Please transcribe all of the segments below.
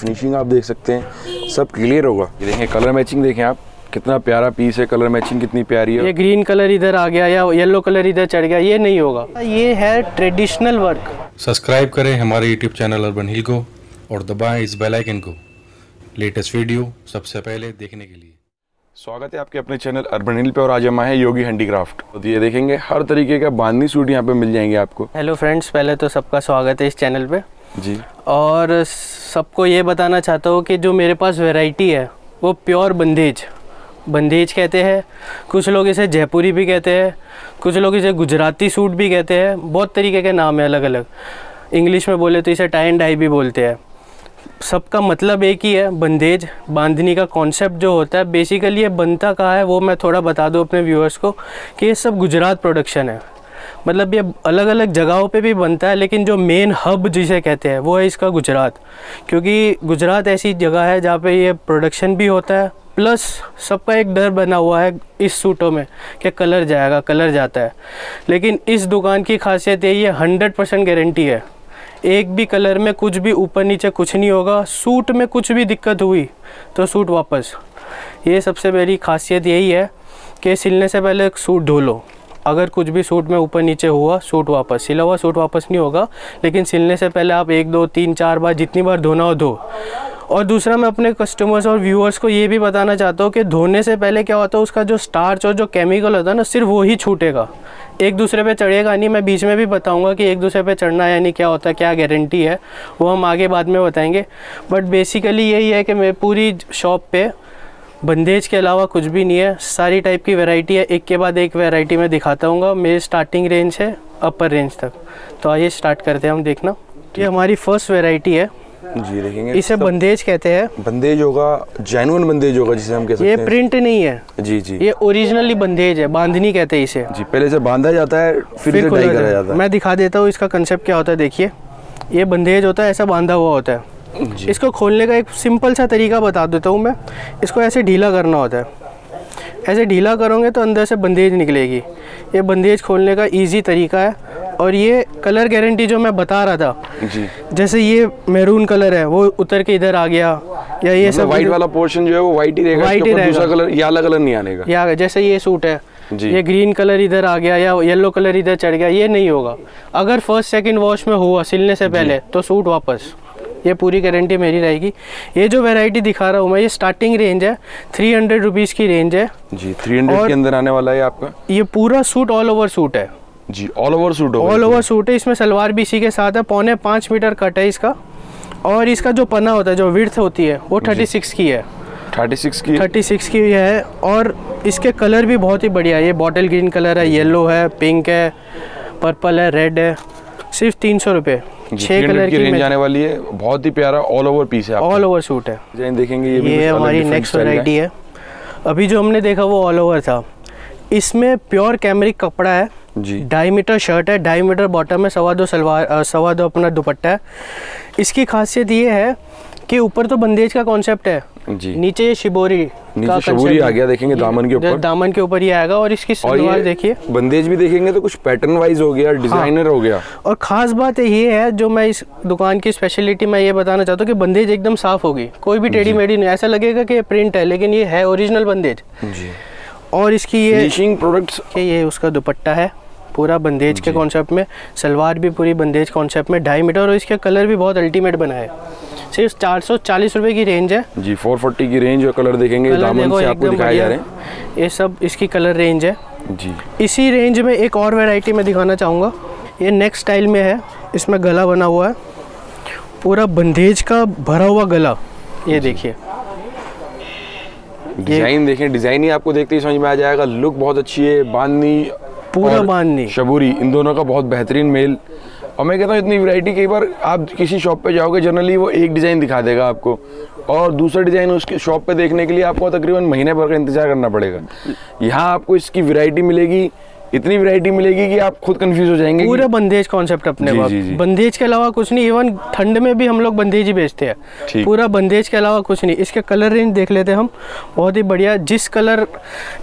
Finishing आप देख सकते हैं। सब क्लियर होगा। ये देखें कलर मैचिंग देखें आप। कितना प्यारा पीस है कलर मैचिंग कितनी प्यारी है। ये ग्रीन कलर इधर आ गया या येलो कलर इधर चढ़ गया ये नहीं होगा। ये है ट्रेडिशनल वर्क सब्सक्राइब करें हमारे यूट्यूब चैनल अर्बन हिल को और दबाएँ इस बेल आइकन को। लेटेस्ट वीडियो सबसे पहले देखने के लिए। स्वागत है आपके अपने चैनल अर्बन हिल पे और आज हम आए हैं योगी हैंडीक्राफ्ट तो ये देखेंगे हर तरीके का बांधनी सूट यहाँ पे मिल जाएँगे आपको। हेलो फ्रेंड्स पहले तो सबका स्वागत है इस चैनल पे। जी। और सबको ये बताना चाहता हूँ कि जो मेरे पास वैरायटी है, वो प्योर बंदेज बंदेज कहते हैं, कुछ लोग इसे जयपुरी भी कहते हैं, कुछ लोग इसे गुजराती सूट भी कहते हैं, बहुत तरीके के नाम है अलग अलग इंग्लिश में बोले तो इसे टाई एंड डाई भी बोलते हैं। सबका मतलब एक ही है बंदेज बांधनी का कॉन्सेप्ट जो होता है बेसिकली ये बनता कहाँ है, वो मैं थोड़ा बता दूँ अपने व्यूअर्स को, कि ये सब गुजरात प्रोडक्शन है। मतलब ये अलग अलग जगहों पे भी बनता है, लेकिन जो मेन हब जिसे कहते हैं, वो है इसका गुजरात। क्योंकि गुजरात ऐसी जगह है जहाँ पे ये प्रोडक्शन भी होता है प्लस सबका एक डर बना हुआ है इस सूटों में कि कलर जाएगा कलर जाता है। लेकिन इस दुकान की खासियत यही है हंड्रेड परसेंट गारंटी है। एक भी कलर में कुछ भी ऊपर नीचे कुछ नहीं होगा सूट में कुछ भी दिक्कत हुई तो सूट वापस। ये सबसे मेरी खासियत यही है कि सिलने से पहले सूट धो लो। अगर कुछ भी सूट में ऊपर नीचे हुआ, सूट वापस। सिला हुआ, सूट वापस नहीं होगा। लेकिन सिलने से पहले आप एक, दो, तीन, चार बार जितनी बार धोना हो, धो। और दूसरा, मैं अपने कस्टमर्स और व्यूअर्स को ये भी बताना चाहता हूँ कि धोने से पहले क्या होता है, उसका जो स्टार्च और जो केमिकल होता है ना, सिर्फ़ वो ही छूटेगा। एक दूसरे पे चढ़ेगा नहीं, मैं बीच में भी बताऊँगा कि एक दूसरे पे चढ़ना यानी क्या होता है, क्या गारंटी है, वो हम आगे बाद में बताएँगे। बट बेसिकली यही है कि मैं पूरी शॉप पे बंदेज के अलावा कुछ भी नहीं है। सारी टाइप की वैरायटी है। एक के बाद एक वैरायटी मैं दिखाता हूँ। मेरी स्टार्टिंग रेंज है अपर रेंज तक। तो आइए स्टार्ट करते हैं। हम देखना। ये हमारी फ़र्स्ट वेराइटी है। जी देखेंगे। इसे बंदेज कहते हैं। बंदेज होगा जैनुअन बंदेज होगा जिसे हम कह सकते ये प्रिंट नहीं है। जी जी। ये ओरिजिनली बंदेज है। बांधनी कहते हैं इसे। जी पहले से बांधा जाता है फिर, फिर करा जाता है। मैं दिखा देता हूँ इसका कंसेप्ट क्या होता है देखिए। ये बंदेज होता है ऐसा बांधा हुआ होता है। इसको खोलने का एक सिंपल सा तरीका बता देता हूँ मैं। इसको ऐसे ढीला करना होता है। ऐसे ढीला करोगे तो अंदर से बंदेज निकलेगी। ये बंदेज खोलने का इजी तरीका है। और ये कलर गारंटी जो मैं बता रहा था जी। जैसे ये मैरून कलर है वो उतर के इधर आ गया या ये सब व्हाइट वाला पोर्शन जो है वो व्हाइट ही रहेगा इसके ही रहेगा। कलर ये अलग कलर नहीं आने का। या जैसे ये सूट है जी। ये ग्रीन कलर इधर आ गया या येलो कलर इधर चढ़ गया ये नहीं होगा। अगर फ़र्स्ट सेकंड वॉश में हुआ सिलने से पहले तो सूट वापस। ये पूरी गारंटी मेरी रहेगी। ये जो वैरायटी दिखा रहा हूँ मैं ये स्टार्टिंग रेंज है थ्री हंड्रेड रुपीज़ की रेंज है। जी 300 और- के अंदर आने वाला है आपका? ये पूरा सूट ऑल ओवर सूट है। जी all over suit all over suit है इसमें सलवार भी इसी के साथ है पौने पाँच मीटर कट है इसका। और इसका जो पन्ना होता है जो विर्थ होती है वो थर्टी सिक्स की है। 36 की? थर्टी सिक्स की है और इसके कलर भी बहुत ही बढ़िया है। ये बॉटल ग्रीन कलर है येलो है पिंक है पर्पल है रेड है। सिर्फ़ तीन सौ रुपये छह छः कलर की रेंज आने वाली है। बहुत ही प्यारा ऑल ओवर पीस है ऑल ओवर सूट है। डिज़ाइन देखेंगे ये ये हमारी नेक्स्ट वेराइटी है। अभी जो हमने देखा वो ऑल ओवर था। इसमें प्योर कैमरिक कपड़ा है। जी। ढाई मीटर शर्ट है ढाई मीटर बॉटम है सवा दो सलवार सवा दो अपना दुपट्टा है। इसकी खासियत ये है कि ऊपर तो बंदेज का कॉन्सेप्ट है। जी। नीचे ये शिबोरी नीचे का शिबोरी आ गया, देखेंगे दामन के ऊपर। दामन के ऊपर ये आएगा और इसकी सलवार देखिए। बंदेज भी देखेंगे तो कुछ पैटर्न वाइज हो गया डिज़ाइनर हाँ। हो गया। और ख़ास बात ये है जो मैं इस दुकान की स्पेशलिटी मैं ये बताना चाहता हूँ कि बंदेज एकदम साफ़ होगी। कोई भी टेढ़ी मेढ़ी नहीं ऐसा लगेगा कि प्रिंट है लेकिन ये है ओरिजिनल बंदेज। जी। और इसकी ये प्रोडक्ट्स ये उसका दुपट्टा है पूरा बंदेज के कॉन्सेप्ट में। सलवार भी पूरी बंदेज कॉन्सेप्ट में ढाई मीटर और इसके कलर भी बहुत अल्टीमेट बना है। सिर्फ़ चार सौ चालीस रुपये की रेंज है। जी 440 की रेंज और कलर देखेंगे कलर दामन से आपको दिखाए जा रहे हैं। ये सब इसकी कलर रेंज है। जी। इसी रेंज में एक और वैरायटी मैं दिखाना चाहूँगा। ये नेक्स्ट स्टाइल में है। इसमें गला बना हुआ है। पूरा बंदेज का भरा हुआ गला। ये देखिए। डिज़ाइन देखें डिज़ाइन ही आपको देखते ही समझ में आ जाएगा। लुक बहुत अच्छी है बांधनी पूरा बांधनी। शबूरी इन दोनों का बहुत बेहतरीन मेल। और मैं कहता हूँ इतनी वैरायटी कई बार आप किसी शॉप पे जाओगे जनरली वो एक डिज़ाइन दिखा देगा आपको। और दूसरा डिज़ाइन उसके शॉप पे देखने के लिए आपको तकरीबन महीने भर का इंतज़ार करना पड़ेगा। यहाँ आपको इसकी वैरायटी मिलेगी इतनी वैरायटी मिलेगी कि आप खुद कंफ्यूज हो जाएँगे पूरा बंदेज कॉन्सेप्ट अपने जी, जी, जी। बंदेज के अलावा कुछ नहीं इवन ठंड में भी हम लोग बंदेज ही बेचते हैं। पूरा बंदेज के अलावा कुछ नहीं। इसके कलर रेंज देख लेते हैं हम। बहुत ही बढ़िया। जिस कलर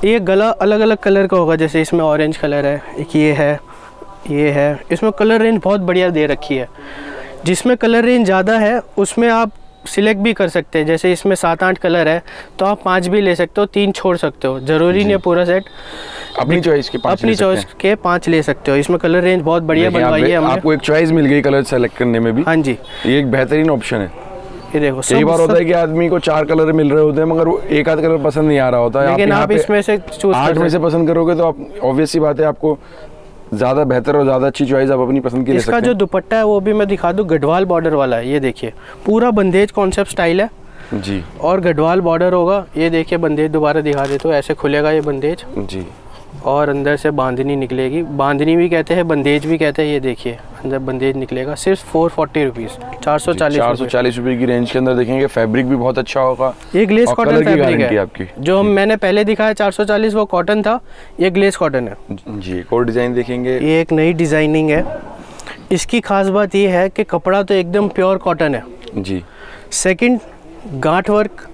ये गला अलग अलग कलर का होगा जैसे इसमें ऑरेंज कलर है एक ये है। ये है। इसमें कलर रेंज बहुत बढ़िया दे रखी है। जिसमें कलर रेंज ज़्यादा है उसमें आप सिलेक्ट भी कर सकते हैं। जैसे इसमें सात आठ कलर है तो आप पाँच भी ले सकते हो तीन छोड़ सकते हो। ज़रूरी नहीं है पूरा सेट अपनी चॉइस के पाँच अपनी चॉइस के पाँच ले सकते हो। इसमें कलर रेंज बहुत बढ़िया बनवाई है आपको एक चॉइस मिल गई कलर सेलेक्ट करने में भी। हाँ जी। ये एक बेहतरीन ऑप्शन है। ये देखो कई बार होता है कि आदमी को चार कलर मिल रहे होते हैं मगर वो एक आध कलर पसंद नहीं आ रहा होता। है लेकिन यहाँ आप इसमें से आठ में से पसंद करोगे तो आप ऑब्वियस सी बात है आपको ज़्यादा बेहतर और ज़्यादा अच्छी चॉइस आप अपनी पसंद की ले इसका सकते जो दुपट्टा है वो भी मैं दिखा दूँ गढ़वाल बॉर्डर वाला है ये देखिए। पूरा बंदेज कॉन्सेप्ट स्टाइल है। जी। और गढ़वाल बॉर्डर होगा ये देखिए बंदेज दोबारा दिखा देते हो ऐसे खुलेगा ये बंदेज। जी। और अंदर से बांधनी निकलेगी। बांधनी भी कहते हैं बंदेज भी कहते हैं ये देखिए अंदर बंदेज निकलेगा। सिर्फ़ फोर फोर्टी रुपीज़ चार सौ चार सौ चालीस चालीस रुपए की रेंज के अंदर देखेंगे फैब्रिक भी बहुत अच्छा होगा। ये ग्लेस कॉटन की फैब्रिक है। आपकी। जो हम मैंने पहले दिखाया चार सौ चालीस वो कॉटन था ये ग्लेस कॉटन है। जी एक और डिज़ाइन देखेंगे। ये एक नई डिज़ाइनिंग है। इसकी खास बात ये है कि कपड़ा तो एकदम प्योर कॉटन है। जी। सेकंड गांठ वर्क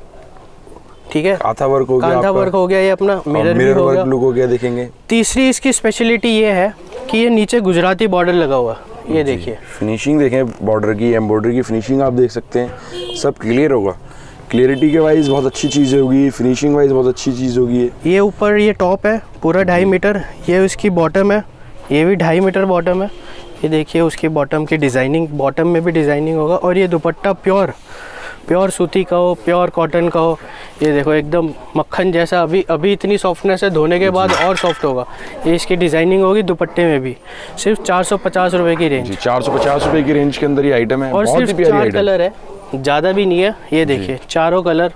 ठीक है? कांथा वर्क हो गया आपका। वर्क हो गया ये अपना मिरर मिरर वर्क लुक हो गया। देखेंगे। तीसरी इसकी स्पेशलिटी ये है कि ये नीचे गुजराती बॉर्डर लगा हुआ ये देखिए। फिनिशिंग देखें बॉर्डर की एम्ब्रॉयडरी की फिनिशिंग आप देख सकते हैं। सब क्लियर होगा। क्लियरिटी के वाइज बहुत अच्छी चीज़ होगी फिनिशिंग वाइज बहुत अच्छी चीज़ होगी ये। ऊपर ये टॉप है पूरा ढाई मीटर ये उसकी बॉटम है ये भी ढाई मीटर बॉटम है। ये देखिए उसकी बॉटम की डिज़ाइनिंग बॉटम में भी डिज़ाइनिंग होगा। और ये दुपट्टा प्योर प्योर सूती का हो प्योर कॉटन का हो ये देखो एकदम मक्खन जैसा। अभी अभी इतनी सॉफ्टनेस है धोने के बाद और सॉफ्ट होगा। ये इसकी डिज़ाइनिंग होगी दुपट्टे में भी। सिर्फ़ चार सौ पचास रुपये की रेंज चार सौ पचास रुपए की रेंज के अंदर ये आइटम है। और सिर्फ़ चार कलर है ज़्यादा भी नहीं है ये देखिए चारों कलर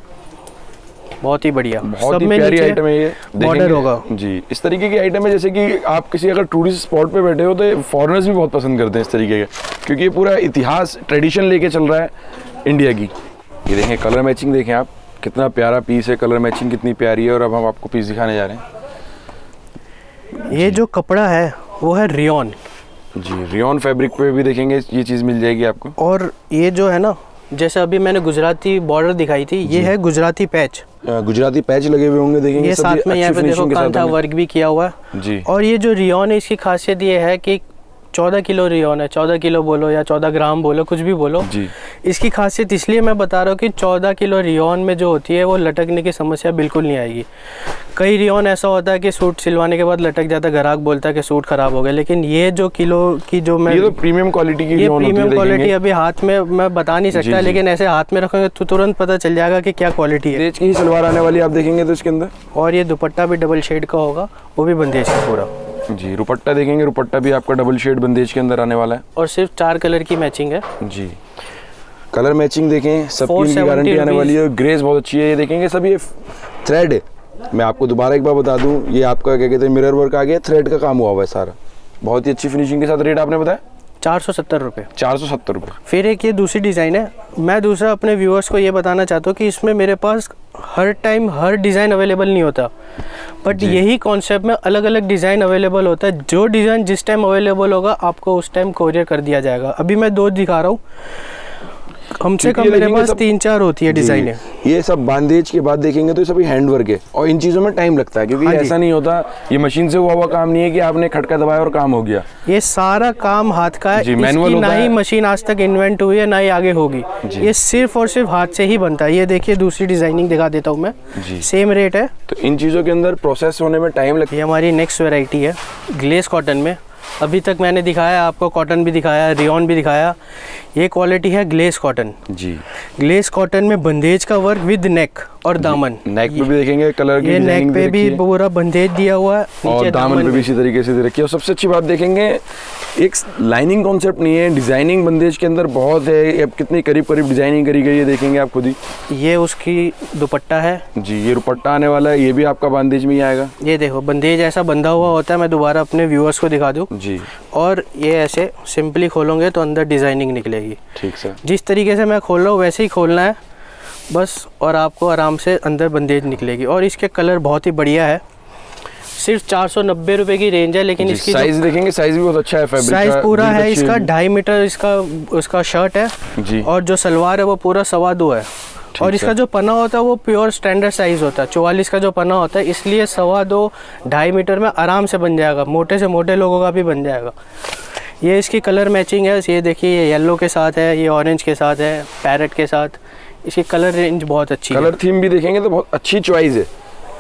बहुत ही बढ़िया। बहुत ही प्यारी आइटम है ये बॉर्डर होगा। जी इस तरीके की आइटम है जैसे कि आप किसी अगर टूरिस्ट स्पॉट पे बैठे हो तो फॉरेनर्स भी बहुत पसंद करते हैं इस तरीके के क्योंकि ये पूरा इतिहास ट्रेडिशन लेके चल रहा है इंडिया की। ये देखें कलर मैचिंग देखें आप। कितना प्यारा पीस है कलर मैचिंग कितनी प्यारी है और अब हम आपको पीस दिखाने जा रहे हैं। ये जो। कपड़ा है वो है रियोन जी रियोन फैब्रिक पे भी देखेंगे ये चीज़ मिल जाएगी आपको। और ये जो है ना जैसे अभी मैंने गुजराती बॉर्डर दिखाई थी ये है गुजराती पैच गुजराती पैच लगे हुए होंगे देखेंगे ये साथ में यहाँ पे देखो finishing के साथ कांथा हमें- वर्क भी किया हुआ है। जी। और ये जो रियोन है इसकी खासियत ये है कि चौदह किलो रियोन है चौदह किलो बोलो या चौदह ग्राम बोलो कुछ भी बोलो। जी। इसकी खासियत इसलिए मैं बता रहा हूँ कि चौदह किलो रियोन में जो होती है वो लटकने की समस्या बिल्कुल नहीं आएगी। कई रियोन ऐसा होता है कि सूट सिलवाने के बाद लटक जाता है ग्राहक बोलता है कि सूट खराब हो गया। लेकिन ये जो किलो की जो मैं ये तो प्रीमियम क्वालिटी की ये प्रीमियम क्वालिटी अभी हाथ में मैं बता नहीं सकता लेकिन ऐसे हाथ में रखेंगे तो तुरंत पता चल जाएगा कि क्या क्वालिटी है। की सलवार आने वाली आप देखेंगे तो इसके अंदर। और ये दुपट्टा भी डबल शेड का होगा वो भी बंदेज का पूरा। जी रुपट्टा देखेंगे रुपट्टा भी आपका डबल शेड बंदेज के अंदर आने वाला है। और सिर्फ़ चार कलर की मैचिंग है। जी। कलर मैचिंग देखें सबकी इनकी 470 गारंटी आने वाली है ग्रेस बहुत अच्छी है। ये देखेंगे सब ये थ्रेड है मैं आपको दोबारा एक बार बता दूँ ये आपका क्या कहते हैं मिरर वर्क आ गया थ्रेड का काम हुआ हुआ है सारा। बहुत ही अच्छी फिनिशिंग के साथ रेट आपने बताया? चार सौ सत्तर रुपये चार सौ सत्तर रुपये फिर एक ये दूसरी डिज़ाइन है। मैं दूसरा अपने व्यूअर्स को ये बताना चाहता हूँ कि इसमें मेरे पास हर टाइम हर डिज़ाइन अवेलेबल नहीं होता। बट यही कॉन्सेप्ट में अलग अलग डिज़ाइन अवेलेबल होता है। जो डिज़ाइन जिस टाइम अवेलेबल होगा आपको उस टाइम कोरियर कर दिया जाएगा। अभी मैं दो दिखा रहा हूँ। हमसे क्योंकि कम मेरे पास तीन चार होती है डिज़ाइनें। ये सब बांदेज के बाद देखेंगे तो ये सभी हैंड वर्क है। और इन चीज़ों में टाइम लगता है क्योंकि हाँ ऐसा नहीं होता ये मशीन से हुआ हुआ काम नहीं है कि आपने खटका दबाया और काम हो गया। ये सारा काम हाथ का है। इसकी ना ही मशीन आज तक इन्वेंट हुई है ना ही आगे होगी। ये सिर्फ़ और सिर्फ़ हाथ से ही बनता है। ये देखिए दूसरी डिज़ाइनिंग दिखा देता हूँ मैं। सेम रेट है। तो इन चीज़ों के अंदर प्रोसेस होने में टाइम लगता है। हमारी नेक्स्ट वेराइटी है। ग्लेस कॉटन में। अभी तक मैंने दिखाया आपको कॉटन भी दिखाया रियॉन भी दिखाया। ये क्वालिटी है ग्लेस कॉटन जी। ग्लेस कॉटन में बंदेज का वर्क विद नेक और दामन। नेक पे भी देखेंगे कलर की ये नेक पे भी पूरा बंदेज दिया हुआ है और दामन पे भी इसी तरीके से दे रखी है। और सबसे अच्छी बात देखेंगे एक लाइनिंग कॉन्सेप्ट नहीं है डिज़ाइनिंग बंदेज के अंदर बहुत है। अब कितनी करीब करीब डिज़ाइनिंग करी गई है देखेंगे आप खुद ही। ये उसकी दुपट्टा है। जी ये दुपट्टा आने वाला है ये भी आपका बंदेज में ही आएगा। ये देखो बंदेज ऐसा बंधा हुआ होता है मैं दोबारा अपने व्यूअर्स को दिखा दूँ। जी। और ये ऐसे सिंपली खोलोगे तो अंदर डिज़ाइनिंग निकलेगी। ठीक सर जिस तरीके से मैं खोल रहा हूँ वैसे ही खोलना है। बस और आपको आराम से अंदर बंदेज निकलेगी। और इसके कलर बहुत ही बढ़िया है। सिर्फ़ चार सौ नब्बे रुपये की रेंज है लेकिन इसकी साइज़ देखेंगे साइज़ भी बहुत अच्छा है फैब्रिक साइज़ पूरा है इसका ढाई मीटर इसका उसका शर्ट है। जी। और जो सलवार है वो पूरा सवा दो है। और इसका जो पना होता है वो प्योर स्टैंडर्ड साइज़ होता है। चौवालीस का जो पना होता है इसलिए सवा दो ढाई मीटर में आराम से बन जाएगा। मोटे से मोटे लोगों का भी बन जाएगा। ये इसकी कलर मैचिंग है। ये देखिए ये येलो के साथ है ये ऑरेंज के साथ है पैरेट के साथ। इसकी कलर रेंज बहुत अच्छी कलर थीम भी देखेंगे तो बहुत अच्छी चॉइस है।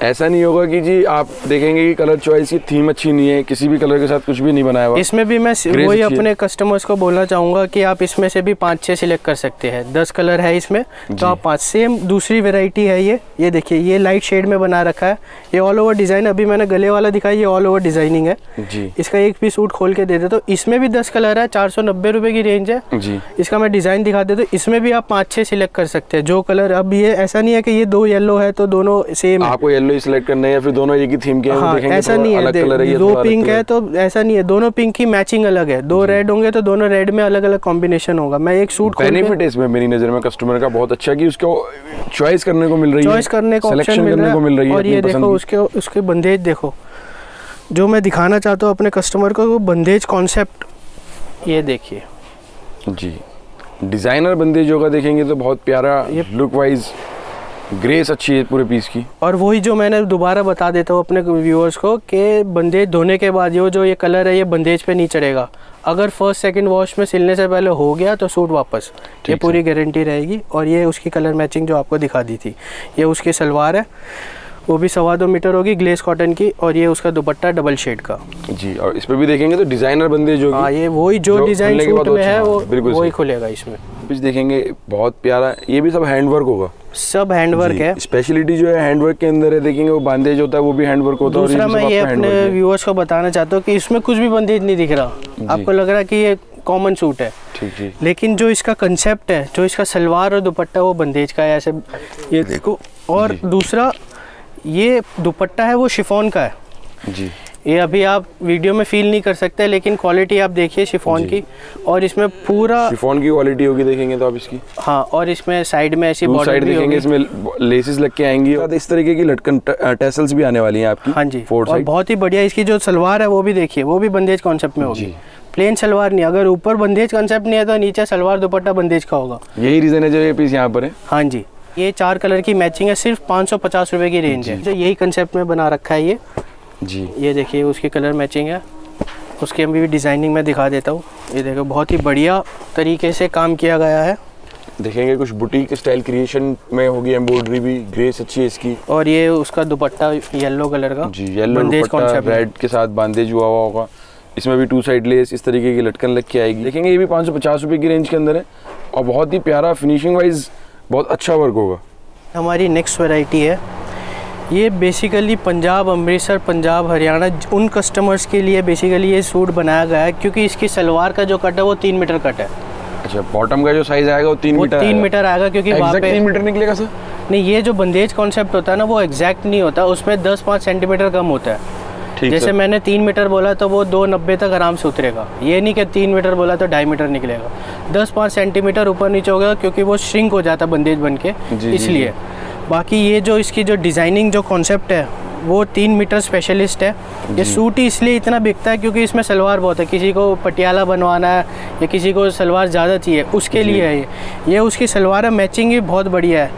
ऐसा नहीं होगा कि जी आप देखेंगे कि कलर चॉइस की थीम अच्छी नहीं है किसी भी कलर के साथ कुछ भी नहीं बनाया हुआ। इसमें भी मैं वही अपने कस्टमर्स को बोलना चाहूँगा कि आप इसमें से भी पाँच छः सिलेक्ट कर सकते हैं। दस कलर है इसमें तो आप पाँच सेम दूसरी वेराइटी है ये। ये देखिए ये लाइट शेड में बना रखा है। ये ऑल ओवर डिज़ाइन अभी मैंने गले वाला दिखाया ये ऑल ओवर डिज़ाइनिंग है। जी। इसका एक भी सूट खोल के दे दे तो इसमें भी दस कलर है चार सौ नब्बे रुपये की रेंज है। जी। इसका मैं डिज़ाइन दिखा दे तो इसमें भी आप पाँच छः सिलेक्ट कर सकते हैं। जो कलर अब ये ऐसा नहीं है कि ये दो येलो है तो दोनों सेम आपको येलो ही सिलेक्ट करना है या फिर दोनों एक ही थीम के हाँ देखेंगे ऐसा नहीं है दे- कलर है दो पिंक है तो ऐसा नहीं है दोनों पिंक की मैचिंग अलग है। दो रेड होंगे तो दोनों रेड में अलग अलग कॉम्बिनेशन होगा। मैं एक सूट बेनिफिट है इसमें मेरी नज़र में कस्टमर का बहुत अच्छा कि उसको चॉइस करने को मिल रही है चॉइस करने का ऑप्शन मिल रही है और ये देखो उसके उसके बंदेज देखो। जो मैं दिखाना चाहता हूँ अपने कस्टमर को वो बंदेज कॉन्सेप्ट ये देखिए। जी। डिज़ाइनर बंदेज होगा देखेंगे तो बहुत प्यारा लुक वाइज ग्रेस अच्छी है पूरे पीस की। और वही जो मैंने दोबारा बता देता हूँ अपने व्यूअर्स को कि बंदेज धोने के बाद ये जो ये कलर है ये बंदेज पे नहीं चढ़ेगा। अगर फ़र्स्ट सेकंड वॉश में सिलने से पहले हो गया तो सूट वापस। ये पूरी गारंटी रहेगी और ये उसकी कलर मैचिंग जो आपको दिखा दी थी। ये उसकी सलवार है वो भी सवा दो मीटर होगी ग्लेस कॉटन की और ये उसका दुपट्टा डबल शेड का। जी और इस पर भी देखेंगे तो डिज़ाइनर बंदेज हाँ ये वही जो जो डिज़ाइन सूट में है अच्छा- वो वही खुलेगा इसमें। देखेंगे बहुत प्यारा ये भी सब हैंडवर्क होगा। सब हैंडवर्क है। स्पेशलिटी जो है हैंडवर्क के अंदर है देखेंगे वो बांदेज होता है वो भी हैंडवर्क होता है दूसरा मैं ये अपने व्यूअर्स को बताना चाहता हूँ कि इसमें कुछ भी बंदेज नहीं दिख रहा। आपको लग रहा है कि ये कॉमन सूट है। ठीक जी। लेकिन जो इसका कंसेप्ट है जो इसका सलवार और दुपट्टा वो बंदेज का है ऐसे ये देखो और दूसरा ये दुपट्टा है वो शिफोन का है। जी। ये अभी आप वीडियो में फील नहीं कर सकते लेकिन क्वालिटी आप देखिए शिफॉन की और इसमें पूरा शिफॉन की क्वालिटी होगी देखेंगे तो आप इसकी। हाँ और इसमें साइड में ऐसी बॉर्डर साइड भी देखेंगे होगी। इसमें लेसेस लग के आएँगी। और इस तरीके की लटकन टेसल्स भी आने वाली हैं आपकी हाँ जी और बहुत ही बढ़िया इसकी जो सलवार है वो भी देखिए वो भी बंदेज कॉन्सेप्ट में होगी। प्लेन सलवार नहीं अगर ऊपर बंदेज कॉन्सेप्ट नहीं है तो नीचे सलवार दुपट्टा बंदेज का होगा। यही रीजन है जो ये पीस यहाँ पर है। हाँ जी ये चार कलर की मैचिंग है सिर्फ़ पाँच सौ पचास रुपये की रेंज है। जो यही कंसेप्ट में बना रखा है ये। जी। ये देखिए उसकी कलर मैचिंग है। उसकी अभी भी डिज़ाइनिंग में दिखा देता हूँ। ये देखो बहुत ही बढ़िया तरीके से काम किया गया है। देखेंगे कुछ बुटीक स्टाइल क्रिएशन में होगी एम्ब्रॉयडरी भी ग्रेस अच्छी है इसकी। और ये उसका दुपट्टा येलो कलर का। जी येलो दुपट्टा रेड के साथ बांदेज हुआ हुआ होगा। इसमें भी टू साइड लेस इस तरीके की लटकन लग के आएगी। देखेंगे ये भी पाँच सौ पचास रुपये की रेंज के अंदर है। और बहुत ही प्यारा फिनिशिंग वाइज बहुत अच्छा वर्क होगा। हमारी नेक्स्ट वेराइटी है। ये बेसिकली पंजाब अमृतसर पंजाब हरियाणा उन कस्टमर्स के लिए बेसिकली ये सूट बनाया गया है क्योंकि इसकी सलवार का जो कट है वो तीन मीटर कट है। अच्छा बॉटम का जो साइज़ आएगा वो तीन वो मीटर तीन मीटर आएगा क्योंकि वहाँ पे तीन मीटर निकलेगा सर नहीं ये जो बंदेज कॉन्सेप्ट होता है ना वो एग्जैक्ट नहीं होता उसमें दस पाँच सेंटीमीटर कम होता है। जैसे मैंने तीन मीटर बोला तो वो दो नब्बे तक आराम से उतरेगा। ये नहीं कि तीन मीटर बोला तो ढाई मीटर निकलेगा। दस पाँच सेंटीमीटर ऊपर नीचे होगा क्योंकि वो श्रिंक हो जाता बंदेज बन के इसलिए। बाकी ये जो इसकी जो डिज़ाइनिंग जो कॉन्सेप्ट है वो तीन मीटर स्पेशलिस्ट है। ये सूट ही इसलिए इतना बिकता है क्योंकि इसमें सलवार बहुत है। किसी को पटियाला बनवाना है या किसी को सलवार ज़्यादा चाहिए उसके लिए है ये। ये उसकी सलवार मैचिंग भी बहुत बढ़िया है।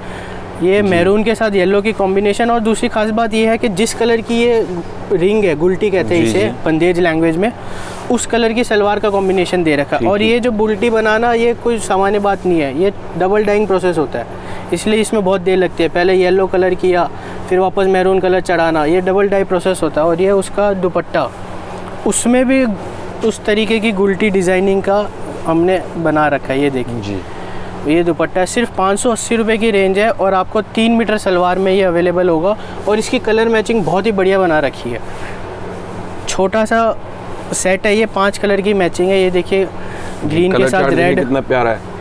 ये मैरून के साथ येलो की कॉम्बिनेशन और दूसरी खास बात ये है कि जिस कलर की ये रिंग है गुल्टी कहते हैं इसे जी। बंदेज लैंग्वेज में उस कलर की सलवार का कॉम्बिनेशन दे रखा है। और ये जो बुल्टी बनाना ये कोई सामान्य बात नहीं है ये डबल डाइंग प्रोसेस होता है। इसलिए इसमें बहुत देर लगती है। पहले येलो कलर किया फिर वापस मैरून कलर चढ़ाना ये डबल डाई प्रोसेस होता है और ये उसका दुपट्टा। उसमें भी उस तरीके की गुल्टी डिज़ाइनिंग का हमने बना रखा है ये देखिए। जी। ये दुपट्टा सिर्फ़ पाँच सौ अस्सी रुपये की रेंज है और आपको तीन मीटर सलवार में ये अवेलेबल होगा और इसकी कलर मैचिंग बहुत ही बढ़िया बना रखी है। छोटा सा सेट है ये पाँच कलर की मैचिंग है। ये देखिए ग्रीन के साथ रेड कितना प्यारा है।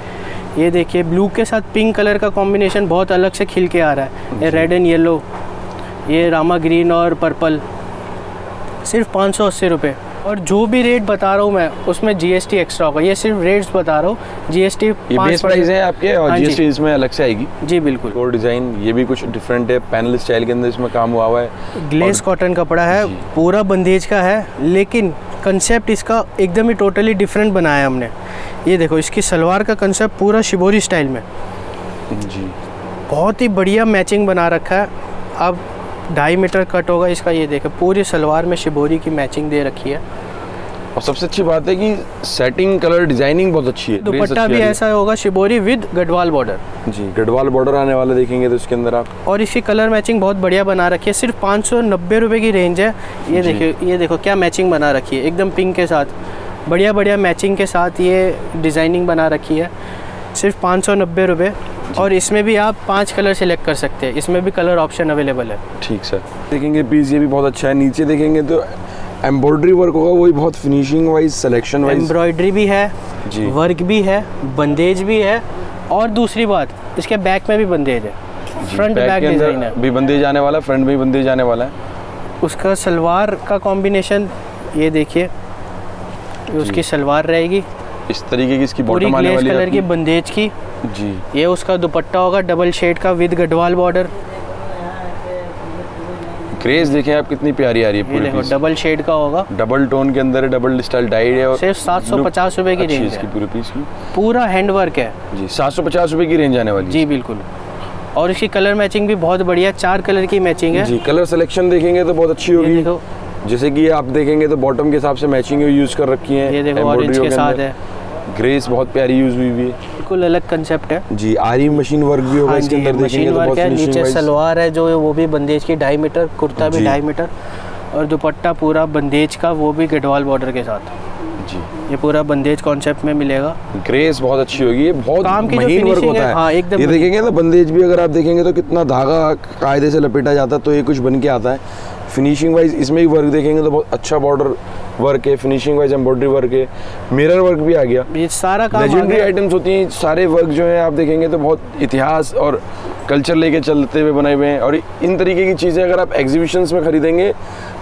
ये देखिए ब्लू के साथ पिंक कलर का कॉम्बिनेशन बहुत अलग से खिल के आ रहा है। ये रेड एंड येलो ये रामा ग्रीन और पर्पल सिर्फ़ पाँच सौ अस्सी रुपये और जो भी रेट बता रहा हूँ मैं उसमें जीएसटी एक्स्ट्रा होगा। ये सिर्फ़ रेट्स बता रहा हूँ। जीएसटी बेस प्राइस है आपके और हाँ। जीएसटी इसमें अलग से आएगी। जी बिल्कुल। और डिज़ाइन ये भी कुछ डिफरेंट है। पैनल स्टाइल के अंदर इसमें काम हुआ हुआ है। ग्लेस कॉटन कपड़ा है। पूरा बंदेज का है लेकिन कंसेप्ट इसका एकदम ही टोटली डिफरेंट बनाया है हमने। ये देखो इसकी सलवार का कंसेप्ट पूरा शिबोरी स्टाइल में। जी। बहुत ही बढ़िया मैचिंग बना रखा है। अब ढाई मीटर कट होगा इसका ये देखो पूरी सलवार में शिबोरी की मैचिंग दे रखी है। और सबसे अच्छी बात है कि सेटिंग कलर डिज़ाइनिंग बहुत अच्छी है दुपट्टा भी ऐसा होगा शिबोरी विद गढ़वाल बॉर्डर जी गढ़वाल बॉर्डर आने वाला देखेंगे तो इसके अंदर आप। और इसकी कलर मैचिंग बहुत बढ़िया बना रखी है सिर्फ़ पाँच सौ नब्बे रुपये की रेंज है। ये देखिए ये देखो क्या मैचिंग बना रखी है एकदम पिंक के साथ। बढ़िया बढ़िया मैचिंग के साथ ये डिज़ाइनिंग बना रखी है सिर्फ़ पाँच सौ नब्बे रुपये और इसमें भी आप पाँच कलर सेलेक्ट कर सकते हैं। इसमें भी कलर ऑप्शन अवेलेबल है। ठीक सर देखेंगे पीस ये भी बहुत अच्छा है। नीचे देखेंगे तो एम्ब्रॉयडरी वर्क होगा वही बहुत finishing wise selection wise embroidery भी है जी। वर्क भी है बंदेज भी है। और दूसरी बात इसके बैक में भी बंदेज है। फ्रंट बैक डिज़ाइन है। भी बंदेज आने वाला फ्रंट में भी बंदेज आने वाला है। उसका सलवार का कॉम्बिनेशन ये देखिए उसकी सलवार रहेगी। इस तरीके की इसकी पूरी बॉटम आने वाली है कलर की बंदेज की। जी। ये उसका दुपट्टा होगा डबल शेड का विद गढ़वाल बॉर्डर ग्रेस देखें आप कितनी प्यारी आ रही है पूरी पीस डबल शेड का होगा। डबल टोन के अंदर है डबल स्टाइल डाइड है और सिर्फ़ 750 रुपए की रेंज इसकी है। पूरी पीस की। पूरा हैंड वर्क है। जी सात सौ पचास रुपये की रेंज आने वाली जी बिल्कुल। और इसकी कलर मैचिंग भी बहुत बढ़िया चार कलर की मैचिंग है। है जी कलर सिलेक्शन देखेंगे तो बहुत अच्छी होगी। जैसे कि आप देखेंगे तो बॉटम के हिसाब से मैचिंग यूज़ कर रखी है ये देखो ऑरेंज के साथ है। ग्रेस बहुत प्यारी यूज़ हुई हुई है। बिल्कुल अलग कंसेप्ट है। जी आरी मशीन वर्क भी होगा हाँ इसके अंदर देखेंगे मशीन तो वर्क है नीचे सलवार है जो वो भी बंदेज की ढाई मीटर कुर्ता भी ढाई मीटर और दुपट्टा पूरा बंदेज का वो भी गढ़वाल बॉर्डर के साथ। जी। ये पूरा बंदेज कॉन्सेप्ट में मिलेगा। ग्रेस बहुत अच्छी होगी ये बहुत काम की जो महीन वर्क होता है, है। हाँ, एकदम ये देखेंगे ना बंदेज भी अगर आप देखेंगे तो कितना धागा कायदे से लपेटा जाता है तो ये कुछ बन के आता है। फिनिशिंग वाइज इसमें भी वर्क देखेंगे तो बहुत अच्छा बॉर्डर वर्क है फिनिशिंग वाइज एम्ब्रॉयडरी वर्क है मिरर वर्क भी आ गया। ये सारा काम लेजेंडरी आइटम्स होती हैं सारे वर्क जो है आप देखेंगे तो बहुत इतिहास और कल्चर लेके चलते हुए बनाए हुए हैं। और इन तरीके की चीज़ें अगर आप एग्जीबिशंस में खरीदेंगे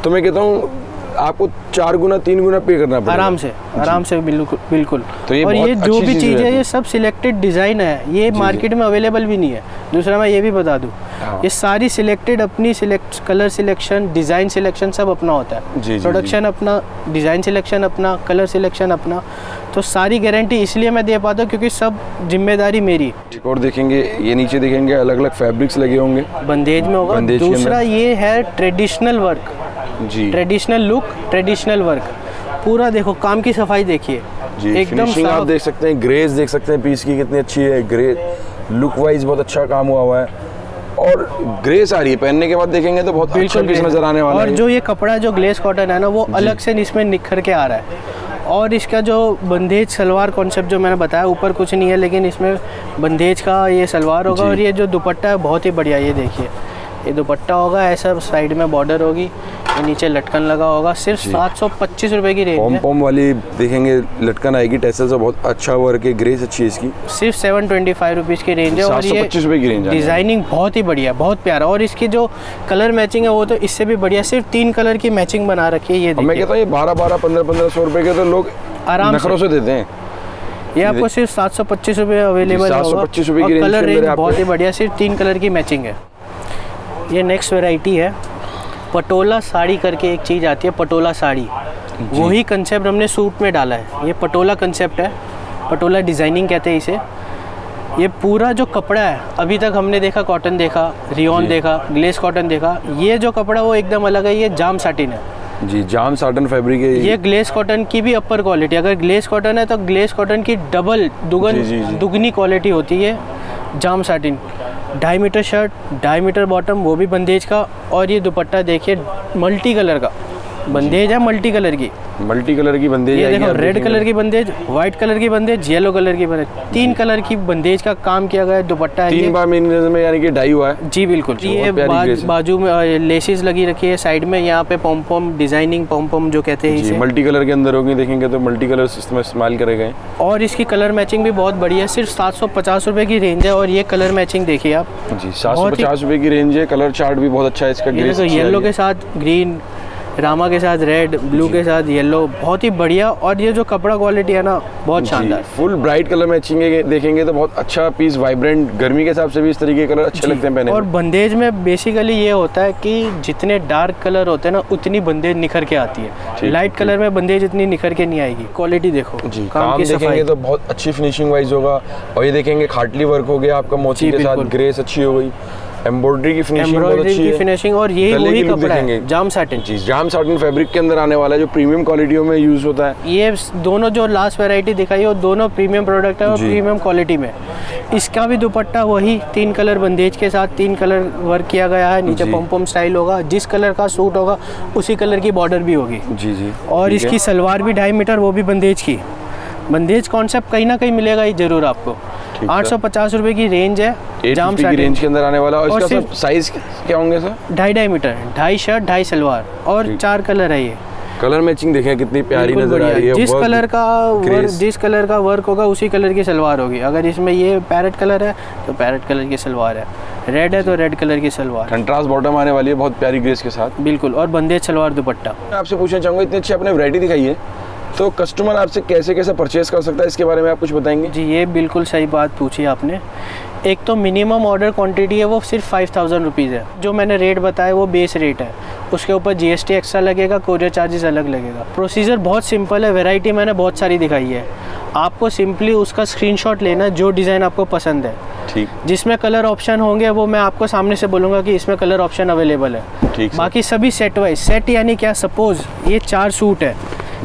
तो मैं कहता हूँ आपको चार गुना तीन गुना पे करना पड़ेगा। आराम से आराम से बिल्कुल बिल्कुल। तो ये और ये जो भी चीज़ है ये। सब सिलेक्टेड डिज़ाइन है। ये मार्केट में अवेलेबल भी नहीं है। दूसरा मैं ये भी बता दूँ हाँ। ये सारी सिलेक्टेड अपनी select colour selection design selection सब अपना होता है। प्रोडक्शन अपना डिज़ाइन सिलेक्शन अपना कलर सिलेक्शन अपना। तो सारी गारंटी इसलिए मैं दे पाता हूँ क्योंकि सब ज़िम्मेदारी मेरी और देखेंगे ये नीचे देखेंगे अलग अलग फैब्रिक्स लगे होंगे। बंदेज में होगा। दूसरा ये है ट्रेडिशनल वर्क जी। Traditional look traditional work. पूरा देखो काम की सफ़ाई देखिए। एकदम आप देख सकते हैं ग्रेस देख सकते हैं पीस की कितनी अच्छी है ग्रे लुक वाइज बहुत अच्छा काम हुआ हुआ है। और ग्रेस आ रही है पहनने के बाद देखेंगे तो बहुत अच्छा पीस नज़र आने वाला और है। और जो ये कपड़ा जो ग्लेस कॉटन है ना वो अलग से इसमें निखर के आ रहा है। और इसका जो बंदेज सलवार कॉन्सेप्ट जो मैंने बताया ऊपर कुछ नहीं है लेकिन इसमें बंदेज का ये सलवार होगा और ये जो दुपट्टा है बहुत ही बढ़िया ये देखिए। ये दुपट्टा होगा ऐसा साइड में बॉर्डर होगी ये नीचे लटकन लगा होगा। सिर्फ़ सात सौ पच्चीस रुपये की रेंज पॉम पॉम वाली देखेंगे लटकन आएगी टेसल से बहुत अच्छा वर्क है ग्रेस अच्छी है इसकी। सिर्फ़ सेवन ट्वेंटी फाइव रुपीज़ की रेंज है और ये 725 रुपए की रेंज डिज़ाइनिंग बहुत ही बढ़िया बहुत प्यारा। और इसकी जो कलर मैचिंग है वो तो इससे भी बढ़िया सिर्फ़ तीन कलर की मैचिंग बना रखी है ये मैं कहता हूँ ये बारह बारह पंद्रह पंद्रह सौ रुपए के तो लोग आराम से। देते हैं। ये आपको सिर्फ़ सात सौ पच्चीस रुपये अवेलेबल 725 रुपए की कलर रेंज बहुत ही बढ़िया सिर्फ़ तीन कलर की मैचिंग है। ये नेक्स्ट वेराइटी है। पटोला साड़ी करके एक चीज़ आती है पटोला साड़ी। वही कंसेप्ट हमने सूट में डाला है। ये पटोला कंसेप्ट है। पटोला डिज़ाइनिंग कहते हैं इसे। ये पूरा जो कपड़ा है अभी तक हमने देखा कॉटन देखा रियोन देखा ग्लेस कॉटन देखा ये जो कपड़ा वो एकदम अलग है ये जाम साटिन है। जी जाम साटन फैब्रिक है ये। ग्लेस कॉटन की भी अपर क्वालिटी अगर ग्लेस कॉटन है तो ग्लेस कॉटन की डबल दुगन जी, जी, जी। दुगनी क्वालिटी होती है। जाम साटिन। ढाई मीटर शर्ट ढाई मीटर बॉटम, वो भी बंदेज का, और ये दुपट्टा देखिए, मल्टी कलर का। बंदेज है मल्टी कलर की। मल्टी कलर की बंदेज ये देखो रेड कलर की बंदेज व्हाइट कलर की बंदेज येलो कलर की बंदेज। तीन कलर की बंदेज का काम किया गया है दुपट्टा है तीन बार में यानी कि डाई हुआ है। जी बिल्कुल। ये बाज, बाजू में लेसेस लगी रखी है साइड में यहाँ पे पॉम पॉम डिज़ाइनिंग पॉम पॉम जो कहते हैं मल्टी कलर के अंदर होगी देखेंगे तो मल्टी कलर इसमें इस्तेमाल करे गए। और इसकी कलर मैचिंग भी बहुत बढ़िया है सिर्फ़ सात सौ पचास की रेंज है और ये कलर मैचिंग देखिए आप। जी सात सौ पचास रुपए की रेंज है कलर चार्ट भी बहुत अच्छा है इसका ये ग्रेस देखो अच्छी येलो के साथ ग्रीन रामा के साथ रेड ब्लू के साथ येलो बहुत ही बढ़िया और ये जो कपड़ा क्वालिटी है ना बहुत शानदार। फुल ब्राइट कलर मैचिंग देखेंगे तो बहुत अच्छा पीस वाइब्रेंट गर्मी के हिसाब से भी इस तरीके के कलर अच्छे लगते हैं पहने और बंदेज में बेसिकली ये होता है कि जितने डार्क कलर होते हैं ना उतनी बंदेज निखर के आती है। लाइट कलर में बंदेज इतनी निखर के नहीं आएगी। क्वालिटी देखो जी काम देखेंगे तो बहुत अच्छी फिनिशिंग वाइज होगा। और ये देखेंगे खाटली वर्क हो गया आपका मोची के साथ ग्रेस अच्छी हो गई। एम्ब्रॉयडरी की फिनिशिंग बहुत अच्छी की है। फिनिशिंग और यही वही कपड़ा है जाम साटिन जी जाम साटन फैब्रिक के अंदर आने वाला है जो प्रीमियम क्वालिटियों में यूज़ होता है। ये दोनों जो लास्ट वैरायटी दिखाई है वो दोनों प्रीमियम प्रोडक्ट है और प्रीमियम क्वालिटी में। इसका भी दुपट्टा वही तीन कलर बंदेज के साथ तीन कलर वर्क किया गया है। नीचे। पम पम स्टाइल होगा जिस कलर का सूट होगा उसी कलर की बॉर्डर भी होगी। जी जी। और इसकी सलवार भी ढाई मीटर वो भी बंदेज की। बंदेज कॉन्सेप्ट कहीं ना कहीं मिलेगा ही ज़रूर आपको। आठ सौ पचास रुपये की रेंज है 850 की रेंज के अंदर आने वाला और और इसका सिर्फ- साइज़ क्या होंगे सर? ढाई ढाई मीटर ढाई शर्ट ढाई सलवार और चार कलर है ये। कलर मैचिंग देखें कितनी प्यारी नज़र आ रही है जिस कलर का वर्क जिस कलर का वर्क होगा उसी कलर की सलवार होगी। अगर इसमें ये पैरेट कलर है तो पैरेट कलर की सलवार है। रेड है तो रेड कलर की सलवार। कंट्रास्ट बॉटम आने वाली है बहुत प्यारी ग्रेस के साथ। बिल्कुल और बंदेज सलवार दुपट्टा। मैं आपसे पूछना चाहूँगा इतनी अच्छी आपने वैरायटी दिखाई है। तो कस्टमर आपसे कैसे कैसे परचेज कर सकता है? इसके बारे में आप कुछ बताएँगे? जी ये बिल्कुल सही बात पूछी आपने। एक तो मिनिमम ऑर्डर क्वांटिटी है वो सिर्फ़ फाइव थाउज़ेंड रुपीज़ है। जो मैंने रेट बताया वो बेस रेट है। उसके ऊपर जीएसटी एक्स्ट्रा लगेगा कोरियर चार्जेस अलग लगेगा। प्रोसीजर बहुत सिंपल है वैरायटी मैंने बहुत सारी दिखाई है। आपको सिंपली उसका स्क्रीनशॉट लेना जो डिज़ाइन आपको पसंद है। ठीक। जिसमें कलर ऑप्शन होंगे वो मैं आपको सामने से बोलूँगा कि इसमें कलर ऑप्शन अवेलेबल है। ठीक बाकी सभी सेट वाइज सेट यानी क्या? सपोज़ ये चार सूट है।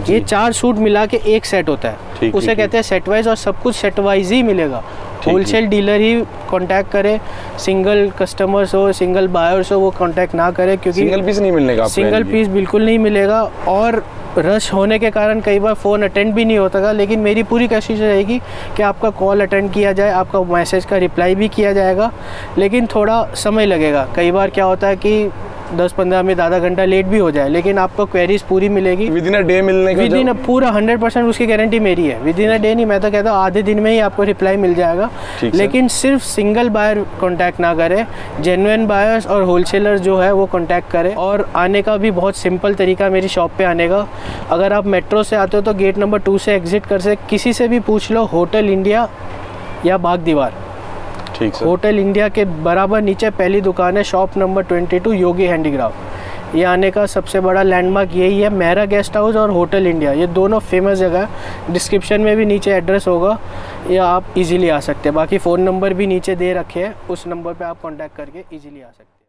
ये चार सूट मिला के एक सेट होता है। उसे कहते हैं सेट वाइज और सब कुछ सेट वाइज ही मिलेगा। होलसेल डीलर ही कांटेक्ट करे सिंगल कस्टमर्स हो सिंगल बायर्स हो वो कांटेक्ट ना करे क्योंकि सिंगल पीस नहीं मिलेगा सिंगल पीस बिल्कुल नहीं मिलेगा और रश होने के कारण कई बार फ़ोन अटेंड भी नहीं होता था लेकिन मेरी पूरी कोशिश रहेगी कि आपका कॉल अटेंड किया जाए आपका मैसेज का रिप्लाई भी किया जाएगा लेकिन थोड़ा समय लगेगा। कई बार क्या होता है कि 10-15 मिनट आधा घंटा लेट भी हो जाए लेकिन आपको क्वेरीज पूरी मिलेगी। विद इन अ डे मिलने विद इन पूरा 100 परसेंट उसकी गारंटी मेरी है। विद इन अ डे नहीं मैं तो कहता हूँ आधे दिन में ही आपको रिप्लाई मिल जाएगा। लेकिन सिर्फ़ सिंगल बायर कॉन्टैक्ट ना करें जेन्युइन बायर्स और होलसेलर जो है वो कॉन्टैक्ट करें। और आने का भी बहुत सिंपल तरीका मेरी शॉप पर आने का। अगर आप मेट्रो से आते हो तो गेट नंबर टू से एग्जिट कर से किसी से भी पूछ लो होटल इंडिया या बाग दीवार। ठीक होटल इंडिया के बराबर नीचे पहली दुकान है, शॉप नंबर 22 योगी हैंडीक्राफ्ट। ये आने का सबसे बड़ा लैंडमार्क यही है मेरा गेस्ट हाउस और होटल इंडिया। ये दोनों फ़ेमस जगह है। डिस्क्रिप्शन में भी नीचे एड्रेस होगा। या आप इजीली आ सकते हैं। बाकी फ़ोन नंबर भी नीचे दे रखे हैं। उस नंबर पे आप कांटेक्ट करके इजीली आ सकते हैं।